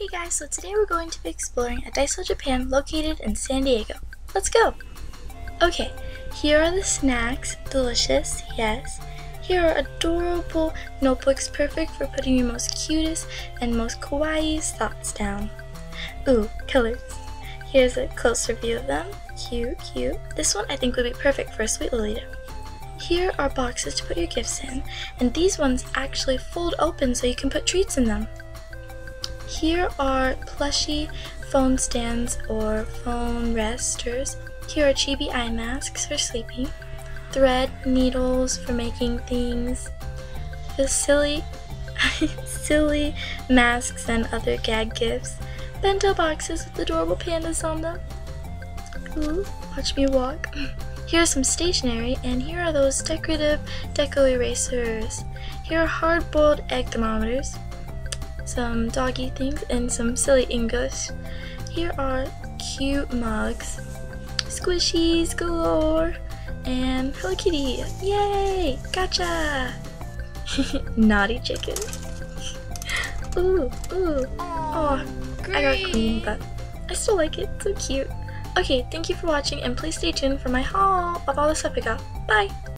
Hey guys, so today we're going to be exploring a Daiso Japan located in San Diego. Let's go! Okay, here are the snacks. Delicious, yes. Here are adorable notebooks perfect for putting your most cutest and most kawaii thoughts down. Ooh, colors. Here's a closer view of them. Cute, cute. This one I think would be perfect for a sweet Lolita. Here are boxes to put your gifts in, and these ones actually fold open so you can put treats in them. Here are plushy phone stands or phone resters. Here are chibi eye masks for sleeping, thread needles for making things, the silly, silly masks and other gag gifts, bento boxes with adorable pandas on them. Ooh, watch me walk. Here are some stationery, and here are those decorative deco erasers. Here are hard-boiled egg thermometers, some doggy things, and some silly English. Here are cute mugs, squishies galore, and Hello Kitty. Yay! Gotcha! Naughty chicken. ooh, ooh. Oh, I got clean, but I still like it. So cute. Okay, thank you for watching and please stay tuned for my haul of all the stuff I got. Bye!